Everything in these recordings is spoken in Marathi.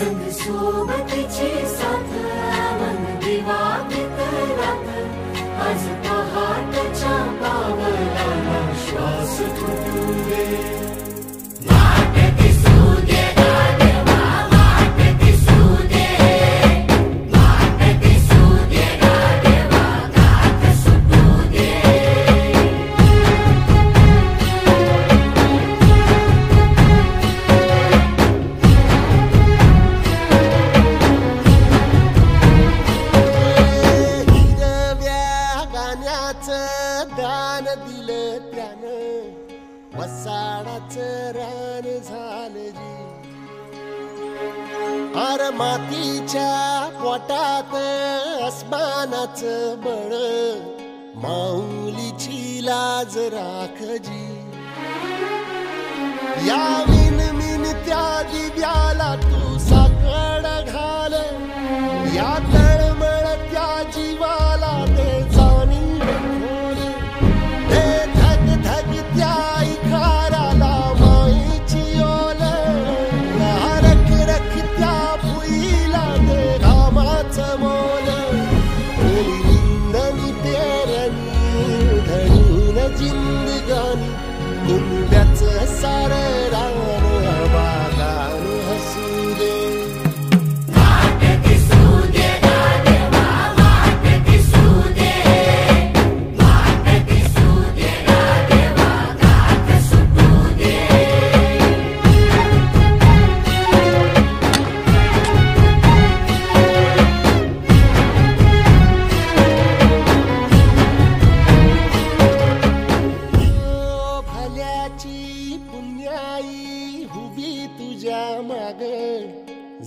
संग सोबतचे साथ त्यान वसाडाच रान झालं जी. आर मातीच्या पोटात आसमानाच बळ माऊलीची लाज राखजी या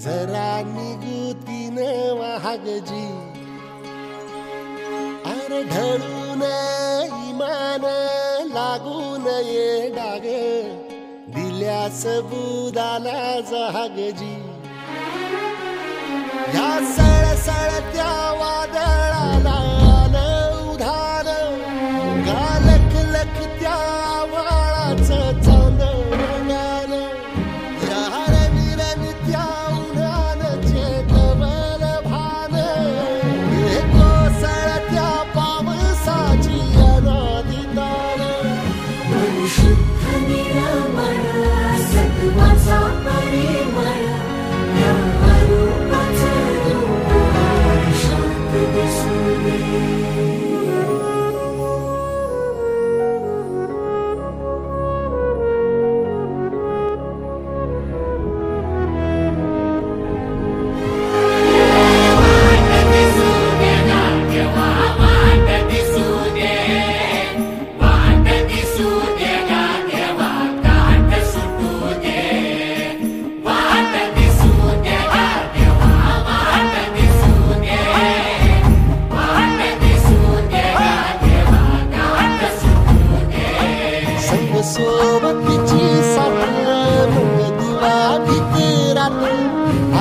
जरा निगुतीन अरे ढळू ढळून इमान लागून ये डाग. दिल्या सबुदाला जहागजी. ह्या सळ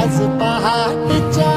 faz o.